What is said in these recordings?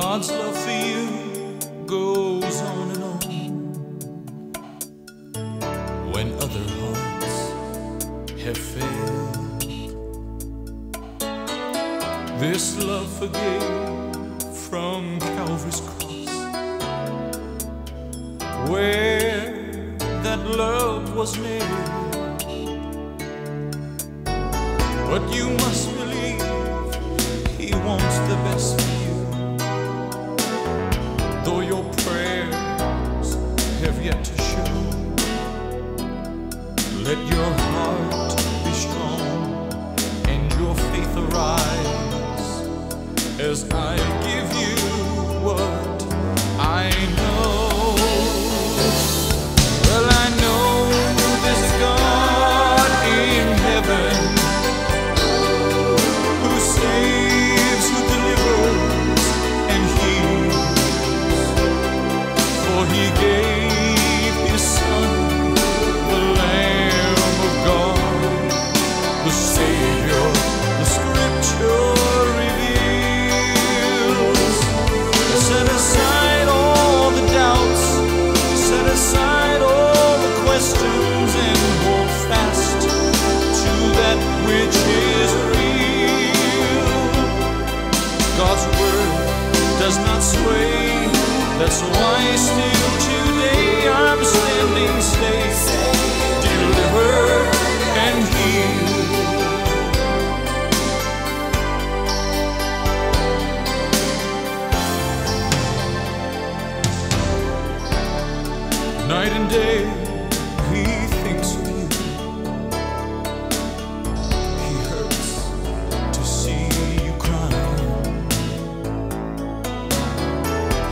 God's love for you goes on and on when other hearts have failed. This love forgave from Calvary's cross, where that love was made. But you must have yet to show. Let your heart be strong and your faith arise as I give you what Night and day, he thinks of you. He hurts to see you.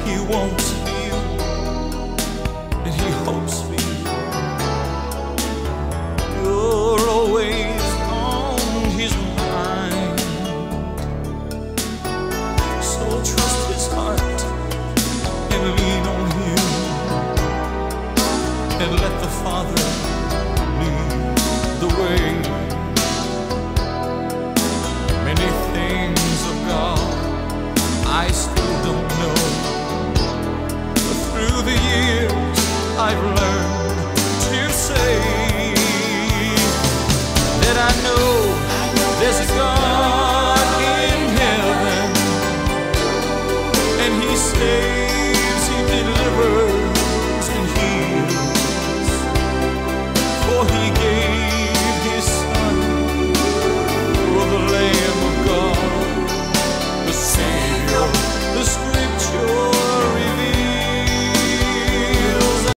He wants trust his heart and lean on him, and let the Father lead the way. Many things of God I still don't know. But through the years, I've learned to say that I know day.